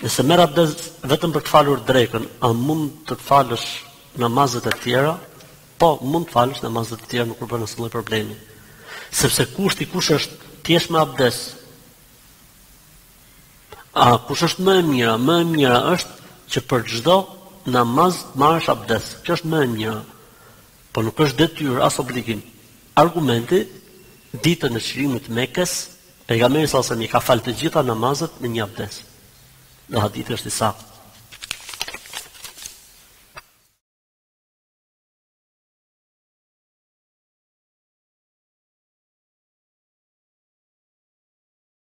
Nëse merr abdes vetëm për të falur drekën, a mund të falësh namazet e tjera? Po, mund të falësh namazet e tjera, nuk përbën asnjë lloj problemi. Sepse kushti kush është t'jesh me abdes? A kush është më e mira? Më e mira është që për çdo namaz të marrësh abdes. Kjo është më e mira. po nuk është detyrë as obligim. Argumenti, Ditën e çlirimit të Mekes, Pejgamberi sallallahu alajhi wasallam i ka falë të gjitha namazet me një abdes. Dhe hadithi është i saktë.